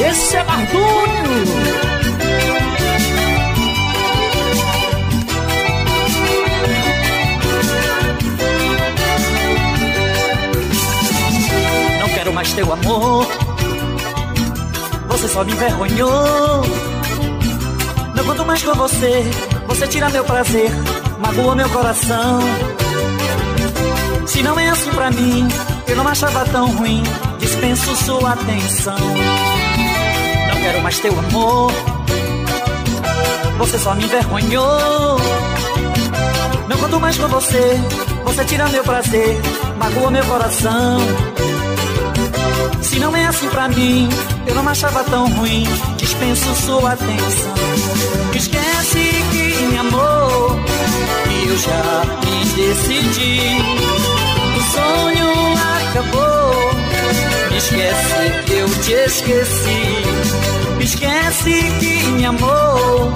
Esse é Mardúnio. Não quero mais teu amor. Você só me envergonhou. Não conto mais com você. Você tira meu prazer, magoa meu coração. Se não é assim pra mim, eu não achava tão ruim. Dispenso sua atenção. Mais teu amor. Você só me envergonhou. Não conto mais com você. Você tira meu prazer, magoa meu coração. Se não é assim pra mim, eu não achava tão ruim. Dispenso sua atenção. Esquece que me amou. E eu já me decidi. O sonho acabou. Esquece que eu te esqueci. Esquece que me amou.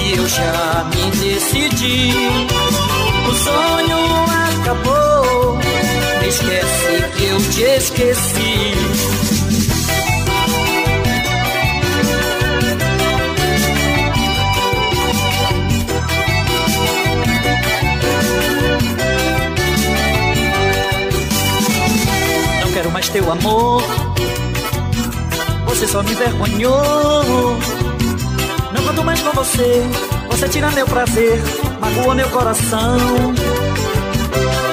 E eu já me decidi. O sonho acabou. Esquece que eu te esqueci. Não quero mais teu amor. Você só me envergonhou. Não conto mais com você. Você tira meu prazer, magoa meu coração.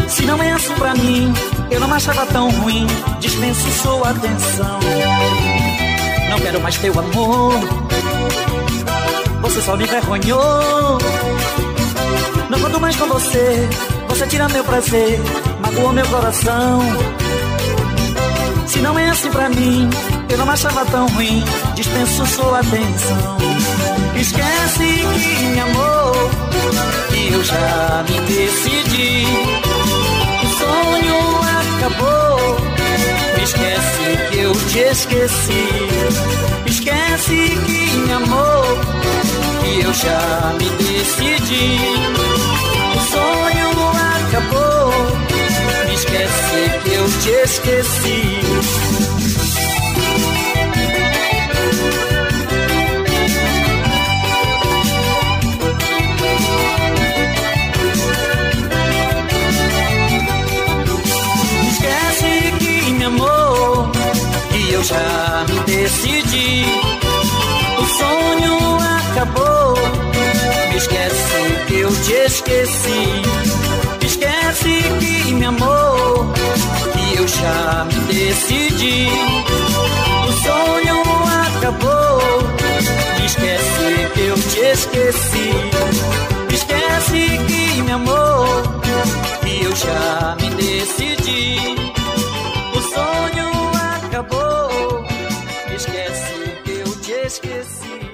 Se não é assim pra mim, eu não achava tão ruim. Dispenso sua atenção. Não quero mais teu amor. Você só me envergonhou. Não conto mais com você. Você tira meu prazer, magoa meu coração. Se não é assim pra mim, eu não achava tão ruim. Dispenso sua atenção. Esquece que me amou. E eu já me decidi. O sonho acabou. Esquece que eu te esqueci. Esquece que me amou. E eu já me decidi. O sonho acabou. Esquece que eu te esqueci. Já me decidi. O sonho acabou. Esquece que eu te esqueci. Esquece que me amou e eu já me decidi. O sonho acabou. Esquece que eu te esqueci. Esquece que eu te esqueci.